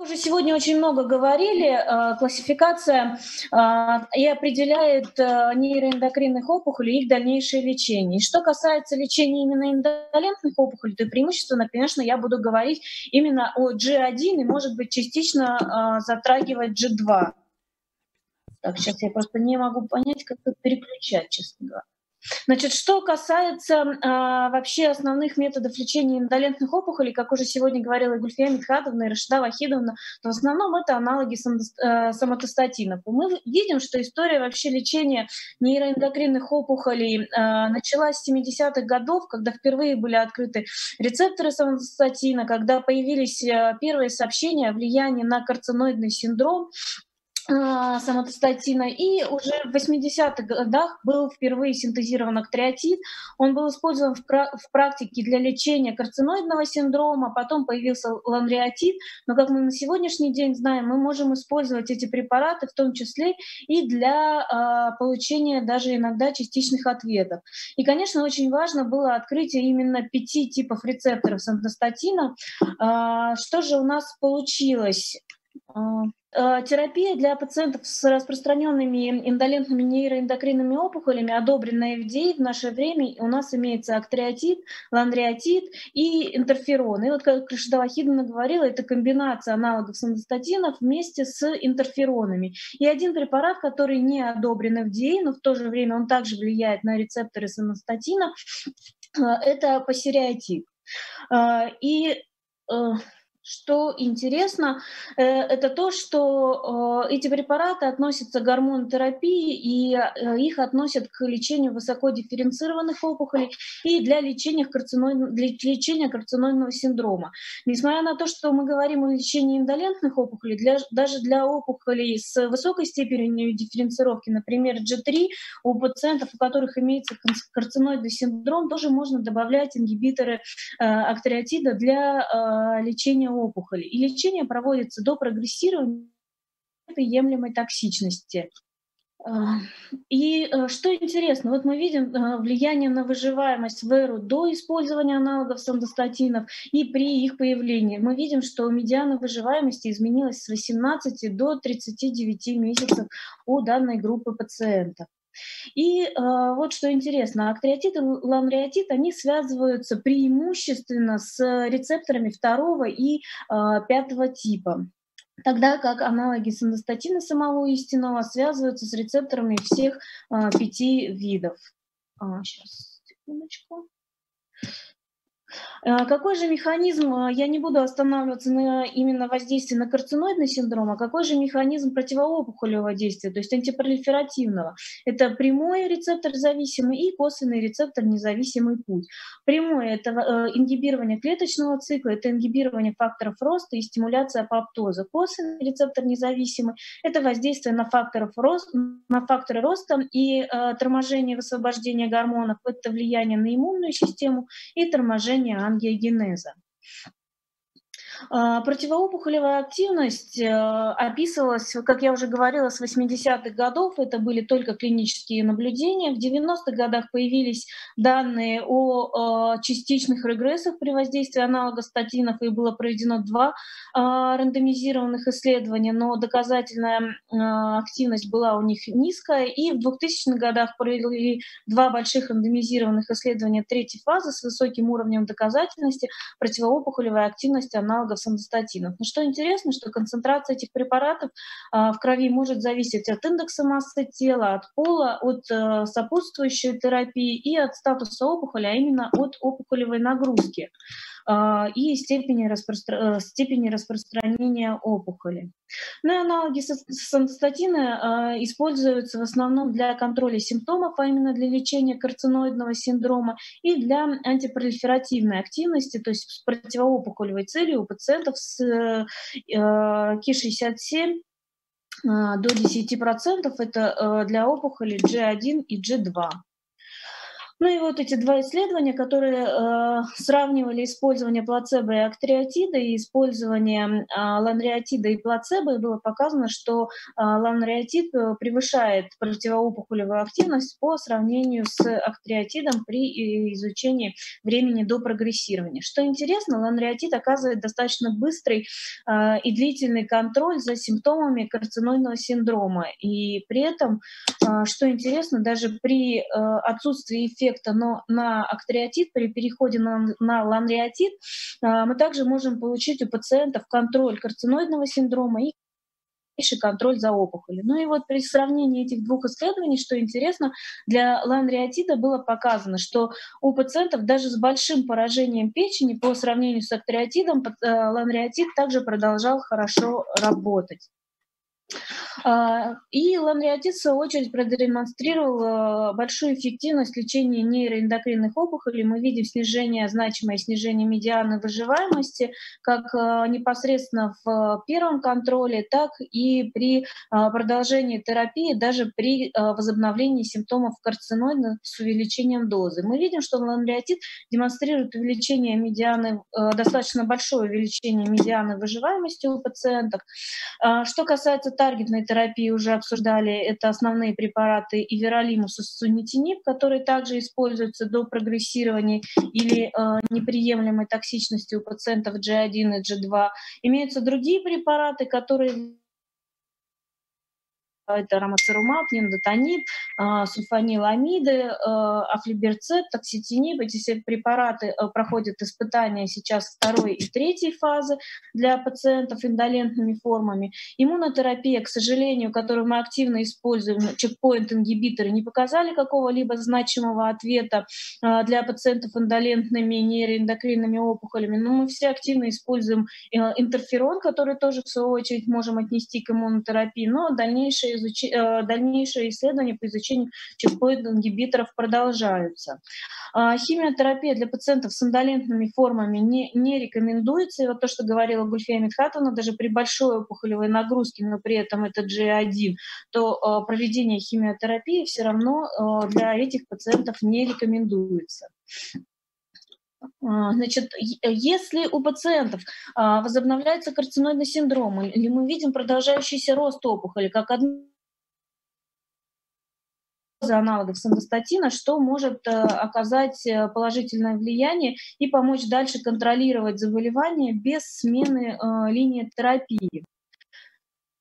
уже сегодня очень много говорили, э, классификация э, и определяет э, нейроэндокринных опухолей и их дальнейшее лечение. И что касается лечения именно индолентных опухолей, то преимущественно, конечно, я буду говорить именно о G1 и, может быть, частично затрагивать G2. Так, сейчас я просто не могу понять, как это переключать, честно говоря. Значит, что касается э, вообще основных методов лечения индолентных опухолей, как уже сегодня говорила Гульфия Митхатовна и Рашида Вахидовна, то в основном это аналоги э, самотостатинов. И мы видим, что история вообще лечения нейроэндокринных опухолей э, началась с 70-х годов, когда впервые были открыты рецепторы самотостатина, когда появились э, первые сообщения о влиянии на карциноидный синдром, самотостатина. И уже в 80-х годах был впервые синтезирован актриотид. Он был использован в, в практике для лечения карциноидного синдрома, потом появился ланреотид. Но, как мы на сегодняшний день знаем, мы можем использовать эти препараты в том числе и для э, получения даже иногда частичных ответов. И, конечно, очень важно было открытие именно пяти типов рецепторов самотостатина. Э, что же у нас получилось? Э, терапия для пациентов с распространенными индолентными нейроэндокринными опухолями одобрена FDA в наше время. У нас имеется актриотид, ланреотид и интерферон. И вот как Рашида Вахидовна говорила, это комбинация аналогов сандостатинов вместе с интерферонами. И один препарат, который не одобрен FDA, но в то же время он также влияет на рецепторы сандостатина, э, это пасериотид. Э, и что интересно, э, это то, что э, эти препараты относятся к гормонотерапии, и э, их относят к лечению высокодифференцированных опухолей и для лечения, для лечения карциноидного синдрома. Несмотря на то, что мы говорим о лечении индолентных опухолей, для, даже для опухолей с высокой степенью дифференцировки, например, G3, у пациентов, у которых имеется карциноидный синдром, тоже можно добавлять ингибиторы актриотида для лечения опухоли. И лечение проводится до прогрессирования приемлемой токсичности. А, и э, что интересно, вот мы видим э, влияние на выживаемость в эру до использования аналогов сандостатинов и при их появлении. Мы видим, что медиана выживаемости изменилась с 18 до 39 месяцев у данной группы пациентов. И э, вот что интересно, актриотит и ламреотит, они связываются преимущественно с рецепторами второго и э, пятого типа тогда как аналоги сандостатина самого истинного связываются с рецепторами всех э, пяти видов. А, сейчас, секундочку. Э, какой же механизм, э, я не буду останавливаться на именно воздействии на карциноидный синдром, а какой же механизм противоопухолевого действия, то есть антипролиферативного? Это прямой рецептор зависимый и косвенный рецептор независимый путь. Прямой – это э, ингибирование клеточного цикла, это ингибирование факторов роста и стимуляция апоптоза. Косвенный рецептор независимый – это воздействие на, факторов роста, на факторы роста и э, торможение высвобождения гормонов, это влияние на иммунную систему и торможение ангиогенеза. А, противоопухолевая активность э, описывалась, как я уже говорила, с 80-х годов. Это были только клинические наблюдения. В 90-х годах появились данные о э, частичных регрессах при воздействии аналога статинов, и было проведено два а, рандомизированных исследования, но доказательная а, активность была у них низкая. И в 2000-х годах провели два больших рандомизированных исследования третьей фазы с высоким уровнем доказательности противоопухолевой активности аналога аналогов самдостатинов. Но что интересно, что концентрация этих препаратов а, в крови может зависеть от индекса массы тела, от пола, от э, сопутствующей терапии и от статуса опухоли, а именно от опухолевой нагрузки. А, и степени, распростра... Э, степени распространения опухоли. Ну и аналоги сандостатина а, используются в основном для контроля симптомов, а именно для лечения карциноидного синдрома и для антипролиферативной активности, то есть с противоопухолевой целью у пациентов с э, Ки-67 а, до 10% это э, для опухоли G1 и G2. Ну и вот эти два исследования, которые э, сравнивали использование плацебо и актриотида и использование э, ланреотида и плацебо, и было показано, что э, ланреотид э, превышает противоопухолевую активность по сравнению с актриотидом при изучении времени до прогрессирования. Что интересно, ланреотид оказывает достаточно быстрый э, и длительный контроль за симптомами карциноидного синдрома. И при этом, э, что интересно, даже при э, отсутствии эффекта эффекта но на актриотид при переходе на, на ланреотид, а, мы также можем получить у пациентов контроль карциноидного синдрома и контроль за опухолью. Ну и вот при сравнении этих двух исследований, что интересно, для ланреотида было показано, что у пациентов даже с большим поражением печени по сравнению с актриотидом э, ланреотид также продолжал хорошо работать. А, и ланреотид, в очередь, продемонстрировал э, большую эффективность лечения нейроэндокринных опухолей. Мы видим снижение, значимое снижение медианы выживаемости, как э, непосредственно в первом контроле, так и при э, продолжении терапии, даже при возобновлении симптомов карциноида с увеличением дозы. Мы видим, что ланреотид демонстрирует увеличение медианы, достаточно большое увеличение медианы выживаемости у пациентов. А, что касается таргетной терапии уже обсуждали, это основные препараты иверолимус и сунитинип, которые также используются до прогрессирования или э, неприемлемой токсичности у пациентов G1 и G2. Имеются другие препараты, которые это рамоцерумаб, ниндотониб, а, сульфаниламиды, а, афлиберцеп, токситинип. Эти все препараты а, проходят испытания сейчас второй и третьей фазы для пациентов индолентными формами. Иммунотерапия, к сожалению, которую мы активно используем, чекпоинт-ингибиторы, не показали какого-либо значимого ответа для пациентов индолентными нейроэндокринными опухолями, но мы все активно используем интерферон, который тоже, в свою очередь, можем отнести к иммунотерапии, но дальнейшее изуч... Э, дальнейшие исследования по изучению чекпоинт-ингибиторов продолжаются. А, химиотерапия для пациентов с индолентными формами не, не рекомендуется. И вот то, что говорила Гульфия Митхатовна, даже при большой опухолевой нагрузке, но при этом это G1, то э, проведение химиотерапии все равно э, для этих пациентов не рекомендуется. А, значит, если у пациентов а, возобновляется карциноидный синдром, или мы видим продолжающийся рост опухоли, как одна аналогов сандостатина, что может э, оказать э, положительное влияние и помочь дальше контролировать заболевание без смены э, линии терапии.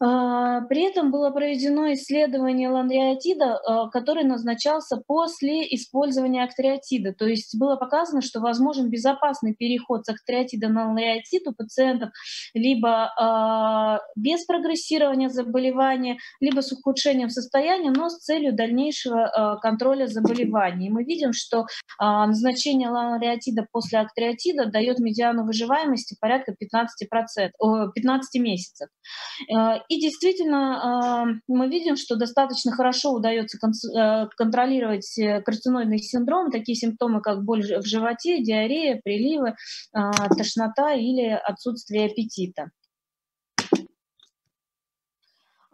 А, при этом было проведено исследование ланреотида, а, который назначался после использования актриотида. То есть было показано, что возможен безопасный переход с актриотида на ланреотид у пациентов либо а, без прогрессирования заболевания, либо с ухудшением состояния, но с целью дальнейшего контроля заболеваний. мы видим, что назначение ланреотида после актриотида дает медиану выживаемости порядка 15%, 15 месяцев. И действительно, а, мы видим, что достаточно хорошо удается э, контролировать э, карциноидный синдром, такие симптомы, как боль в животе, диарея, приливы, а, тошнота или отсутствие аппетита.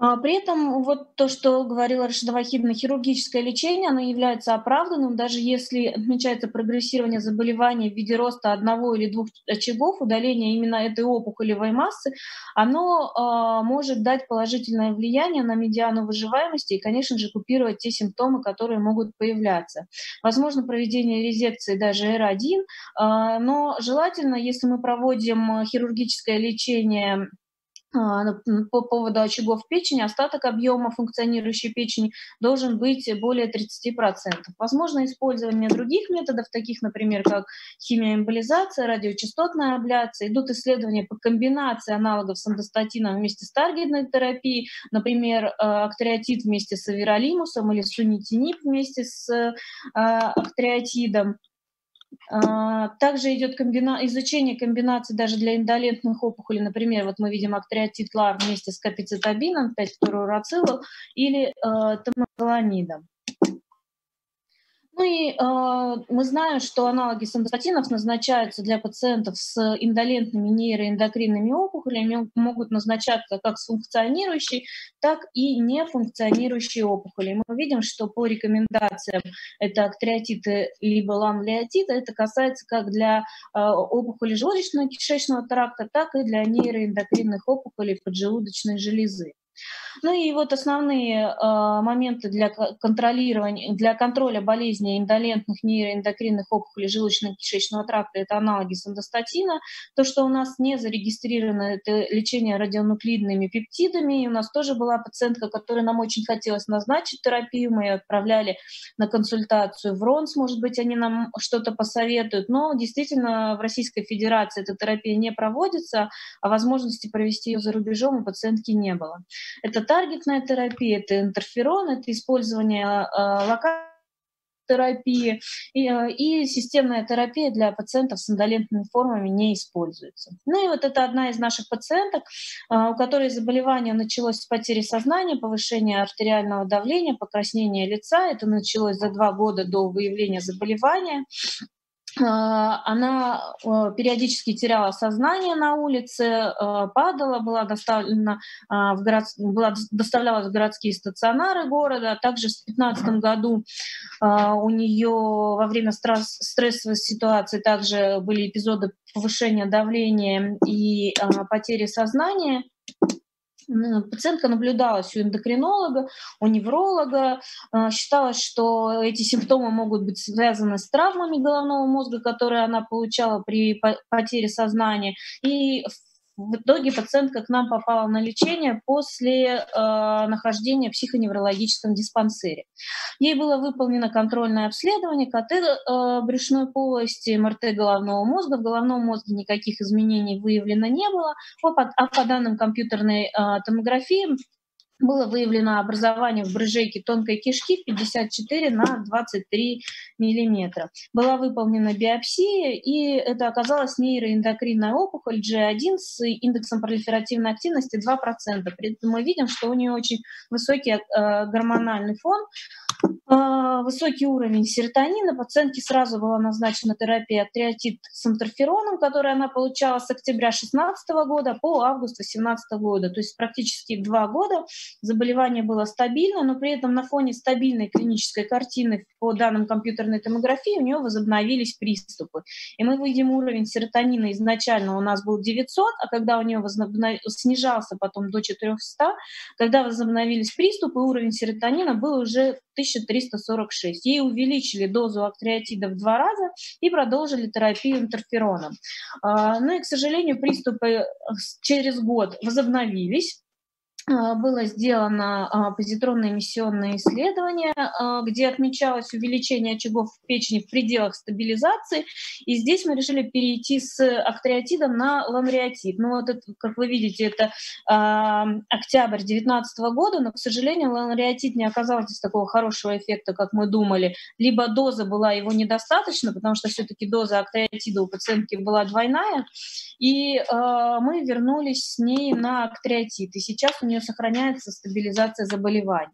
А, при этом вот то, что говорила Рашида Вахидовна, хирургическое лечение, оно является оправданным, даже если отмечается прогрессирование заболевания в виде роста одного или двух очагов, удаления именно этой опухолевой массы, оно э, может дать положительное влияние на медиану выживаемости и, конечно же, купировать те симптомы, которые могут появляться. Возможно, проведение резекции даже R1, э, но желательно, если мы проводим хирургическое лечение а, по поводу очагов печени, остаток объема функционирующей печени должен быть более 30%. Возможно использование других методов, таких, например, как химиоэмболизация, радиочастотная абляция. Идут исследования по комбинации аналогов с андостатином вместе с таргетной терапией, например, э, актриотид вместе с аверолимусом или сунитинип вместе с э, актриотидом. А, также идет комбина... изучение комбинаций даже для индолентных опухолей. Например, вот мы видим актриотит ЛАР вместе с капицетабином, 5 флуорацилов или э, тамазоламидом. Ну и э, мы знаем, что аналоги сандостатинов назначаются для пациентов с индолентными нейроэндокринными опухолями, могут назначаться как с функционирующей, так и нефункционирующей опухоли. Мы видим, что по рекомендациям это актриотиты либо ламлеотиты, это касается как для э, опухоли желудочно-кишечного тракта, так и для нейроэндокринных опухолей поджелудочной железы. Ну и вот основные э, моменты для контролирования, для контроля болезней индолентных нейроэндокринных опухолей желудочно-кишечного тракта – это аналоги сандостатина. То, что у нас не зарегистрировано, это лечение радионуклидными пептидами. И у нас тоже была пациентка, которой нам очень хотелось назначить терапию. Мы ее отправляли на консультацию в РОНС, может быть, они нам что-то посоветуют. Но действительно в Российской Федерации эта терапия не проводится, а возможности провести ее за рубежом у пациентки не было. Это таргетная терапия, это интерферон, это использование э, локальной терапии и, э, и системная терапия для пациентов с индолентными формами не используется. Ну и вот это одна из наших пациенток, э, у которой заболевание началось с потери сознания, повышения артериального давления, покраснения лица. Это началось за два года до выявления заболевания. А, она э, периодически теряла сознание на улице, э, падала, была доставлена а, в город, была доставлялась в городские стационары города. Также в 2015 году а, у нее во время стресс, стрессовой ситуации также были эпизоды повышения давления и потери сознания. Пациентка наблюдалась у эндокринолога, у невролога. А, считалось, что эти симптомы могут быть связаны с травмами головного мозга, которые она получала при потере сознания. И итоге пациентка к нам попала на лечение после э, нахождения в психоневрологическом диспансере. Ей было выполнено контрольное обследование КТ э, брюшной полости, МРТ головного мозга. В головном мозге никаких изменений выявлено не было, а по данным компьютерной э, томографии было выявлено образование в брыжейке тонкой кишки 54 на 23 миллиметра. Была выполнена биопсия, и это оказалась нейроэндокринная опухоль G1 с индексом пролиферативной активности 2%. При этом мы видим, что у нее очень высокий э, гормональный фон, высокий уровень серотонина. Пациентке сразу была назначена терапия триотид с интерфероном, которую она получала с октября 2016 года по август 2018 года, то есть практически два года заболевание было стабильно, но при этом на фоне стабильной клинической картины по данным компьютерной томографии у нее возобновились приступы. И мы видим уровень серотонина изначально у нас был 900, а когда у нее возобнов... снижался потом до 400, когда возобновились приступы, уровень серотонина был уже 1346. Ей увеличили дозу актриотида в два раза и продолжили терапию интерфероном. А, ну и, к сожалению, приступы через год возобновились. А, было сделано а, позитронное эмиссионное исследование, а, где отмечалось увеличение очагов в печени в пределах стабилизации. И здесь мы решили перейти с актриотидом на ланреотид. Ну вот, это, как вы видите, это октябрь 2019 года, но, к сожалению, ланреотид не оказал здесь такого хорошего эффекта, как мы думали. Либо доза была его недостаточно, потому что все-таки доза актриотида у пациентки была двойная, и мы вернулись с ней на актриотид. И сейчас у нее сохраняется стабилизация заболевания.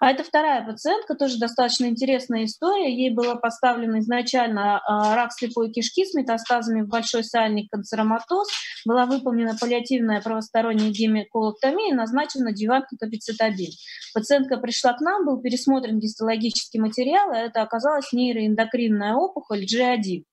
А это вторая пациентка, тоже достаточно интересная история. Ей было поставлено изначально э, рак слепой кишки с метастазами в большой сальник канцероматоз. Была выполнена паллиативная правосторонняя гемиколоктомия и назначена диванкапицетабин. Пациентка пришла к нам, был пересмотрен гистологический материал, и это оказалась нейроэндокринная опухоль G1.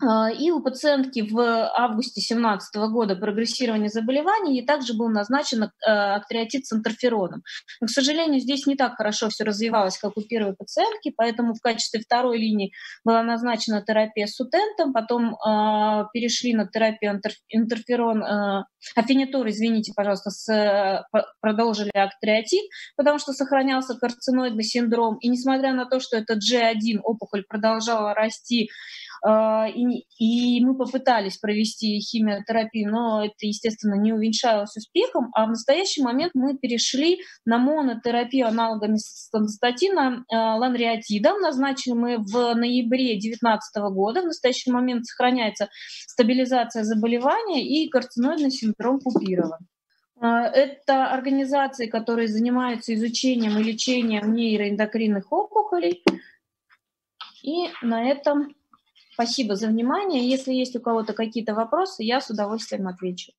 А, и у пациентки в августе 2017 года прогрессирование заболевания, ей также был назначен э, актриотид с интерфероном. Но, к сожалению, здесь не так хорошо все развивалось, как у первой пациентки, поэтому в качестве второй линии была назначена терапия с сутентом, потом э, перешли на терапию интерферон, э, афинитур, извините, пожалуйста, с, продолжили актриотид, потому что сохранялся карциноидный синдром. И несмотря на то, что это G1 опухоль продолжала расти, а, и, и мы попытались провести химиотерапию, но это, естественно, не увенчалось успехом. А в настоящий момент мы перешли на монотерапию аналогами статина а, ланреатидом. Назначили мы в ноябре 2019 года. В настоящий момент сохраняется стабилизация заболевания и карциноидный синдром купирован. А, это организации, которые занимаются изучением и лечением нейроэндокринных опухолей. И на этом спасибо за внимание. Если есть у кого-то какие-то вопросы, я с удовольствием отвечу.